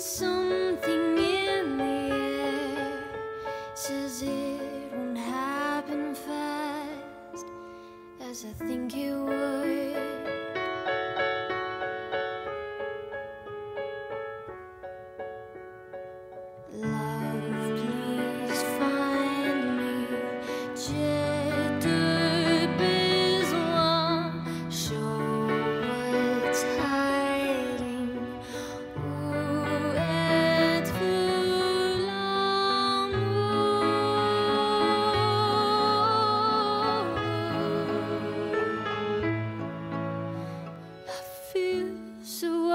something in the air says it won't happen fast as I think it would. Love, please find me. feel so